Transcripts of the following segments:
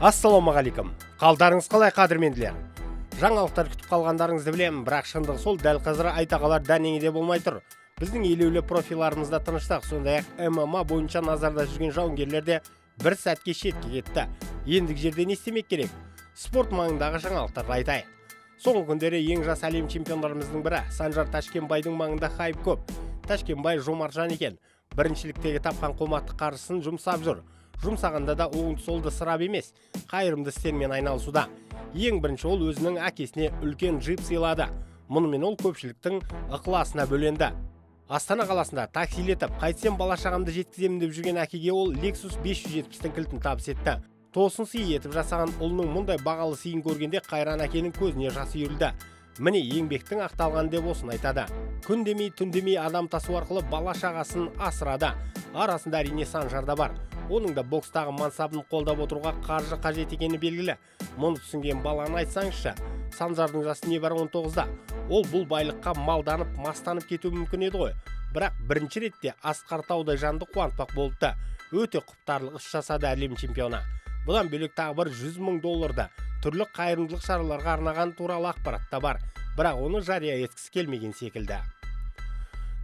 ассалаумағалейкум. Қалдарыңыз қалай қадірменділер? Жаңалықтар күтіп қалғандарыңызды білемін бірақ шындығы сол дәл қазір айта қалар дәнеңе болмай тұр. Біздің елеулі профиларымызда тыныштық сондай ақ мма бойынша назарда жүрген жауынгерлер де бір сәтке шетке кетті. Ендігі жерде не істемек керек? Спорт маңындағы жаңалықтарды айтайық. Соңғы күндері ең жас әлем чемпиондарымыздың бірі санжар ташкенбайдың маңында хайп көп. Ташкенбай жомарт жан екен. Біріншіліктегі тапқан қомақты қаржысын жұмсап жүр. Жұмсағанда да оңды солды сырап емес қайырымды істермен айналысуда. Ең бірінші ол өзінің әкесіне үлкен джип сыйлады. Мұнымен ол көпшіліктің ықыласына бөленді. Астана қаласында таксилетіп қайтсем бала шағамды жеткіземін деп жүрген әкеге ол lexus 570-тің кілтін табыс етті. Тосын сый етіп жасаған ұлының мұндай бағалы сыйын көргенде қайран әкенің көзіне жас үйірілді. Міне еңбектің ақталғаны деп осыны айтады. Күн демей түн демей адам тасу арқылы бала шағасын асырады. Арасында әрине санжар да бар. Оның да бокстағы мансабын қолдап отыруға қаржы қажет екені белгілі. Мұны түсінген баланы айтсаңызшы санжардың жасы небәрі он тоғызда. Ол бұл байлыққа малданып мастанып кетуі мүмкін еді ғой. Бірақ бірінші ретте асқар таудай жанды қуантпақ болыпты. Өте құптарлық іс жасады әлем чемпионы. Бұдан бөлек тағы бір жүз мың долларды түрлі қайырымдылық шараларға арнаған туралы ақпарат та бар. Бірақ оны жария еткісі келмеген секілді.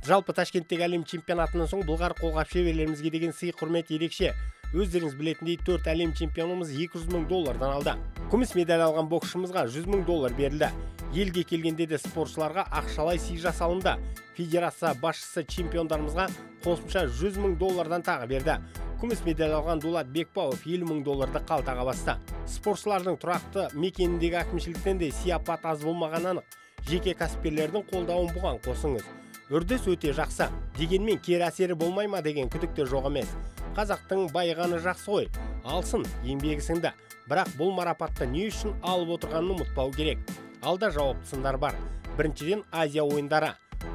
Жалпы ташкенттегі әлем чемпионатынан соң былғары қолғап шеберлерімізге деген сый құрмет ерекше. Өздеріңіз білетіндей төрт әлем чемпионымыз 200 мың доллардан алды. Күміс медаль алған боксшымызға 100 мың доллар берілді. Елге келгенде де спортшыларға ақшалай сый жасалынды. Федерация басшысы чемпиондарымызға қосымша 100 мың доллардан тағы берді. Күміс медаль алған дулат бекбауов 50 мың долларды қалтаға басты. Спортшылардың тұрақты мекеніндегі әкімшіліктен де сияпат аз болмағаны анық. Жеке кәсіпкерлердің қолдауын бұған қосыңыз. Үрдіс өте жақсы. Дегенмен кері әсері болмай ма деген күдік те жоқ емес. Қазақтың байығаны жақсы ғой. Алсын еңбегі сіңді бірақ бұл марапатты не үшін алып отырғанын ұмытпау керек. Алда жауапты сындар бар. Біріншіден азия ойындары.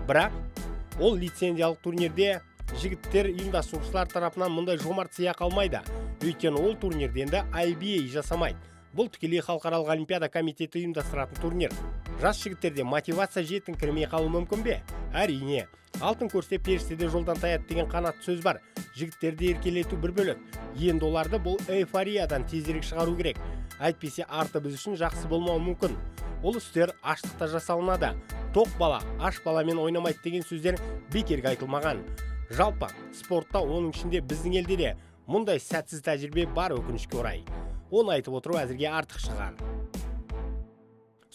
Бірақ ол лицензиялық турнирде жігіттер ұйымдастырушылар тарапынан мұндай жомарт сыйақы алмайды. Өйткені ол турнирден де IBA жасамайды. Бұл тікелей халықаралық олимпиада комитеті ұйымдастыратын турнир. Жас жігіттерде мотивация жетіңкіремей қалуы мүмкін бе? Әрине. Алтын көрсе періште де жолдан таяды деген қанатты сөз бар. Жігіттерді еркелету бір бөлек. Енді оларды бұл эйфориядан тезірек шығару керек. Әйтпесе арты біз үшін жақсы болмауы мүмкін. Ол істер аштықта жасалынады. Тоқ бала аш баламен ойнамайды деген сөздер бекерге айтылмаған. Жалпы спортта оның ішінде біздің елде де мұндай сәтсіз тәжірибе бар өкінішке орай. Оны айтып отыру әзірге артық шығар.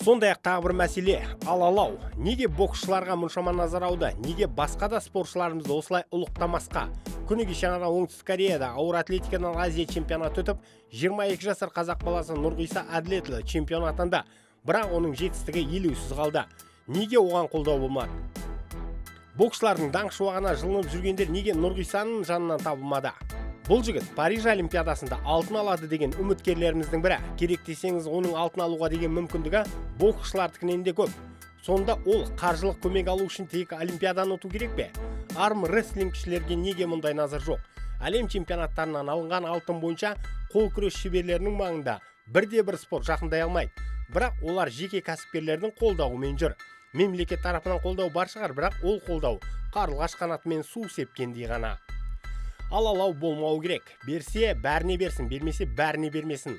Сондай ақ тағы бір мәселе. Алалау неге боксшыларға мұншама назар ауды? Неге басқа да спортшыларымызды осылай ұлықтамасқа? Күні кеше ғана оңтүстік кореяда ауыр атлетикадан азия чемпионаты өтіп 22 жасар қазақ баласы нұрғиса әділетұлы чемпион атанды. Бірақ оның жетістігі елеусіз қалды. Неге оған қолдау болмады? Боксшылардың даңқ шуағына жылынып жүргендер неге нұрғисаның жанынан табылмады? Бұл жігіт париж олимпиадасында алтын алады деген үміткерлеріміздің бірі. Керек десеңіз оның алтын алуға деген мүмкіндігі боксшылардікінен де көп. Сонда ол қаржылық көмек алу үшін тек олимпиаданы ұту керек пе? Арм рестлингшілерге неге мұндай назар жоқ? Әлем чемпионаттарынан алынған алтын бойынша қол күрес шеберлерінің маңында бірде бір спорт жақындай алмайды. Бірақ олар жеке кәсіпкерлердің қолдауымен жүр. Мемлекет тарапынан қолдау бар шығар бірақ ол қолдау қарлығаш қанатымен су сепкендей ғана. Алалау болмау керек. Берсе бәріне берсін бермесе бәріне бермесін.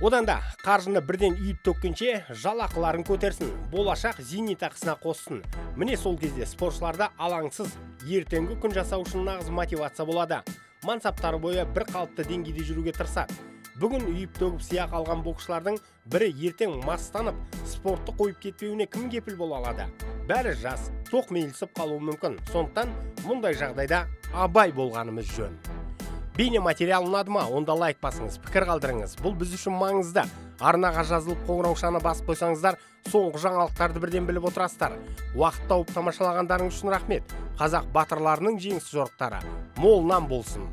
Одан да қаржыны бірден үйіп төккенше жалақыларын көтерсін болашақ зейнетақысына қоссын. Міне сол кезде спортшыларда алаңсыз ертеңгі күн жасау үшін нағыз мотивация болады. Мансаптары бойы бір қалыпты деңгейде жүруге тырысады. Бүгін үйіп төгіп сыйақы алған боксшылардың бірі ертең мастанып спортты қойып кетпеуіне кім кепіл бола алады? Бәрі жас тоқмейілсіп қалуы мүмкін. Сондықтан мұндай жағдайда абай болғанымыз жөн. Бейне материал ұнады ма? Онда лайк басыңыз пікір қалдырыңыз. Бұл біз үшін маңызды. Арнаға жазылып қоңыраушаны басып қойсаңыздар соңғы жаңалықтарды бірден біліп отырасыздар. Уақыт тауып тамашалағандарыңыз үшін рахмет. Қазақ батырларының жеңісті жорықтары. Молынан болсын.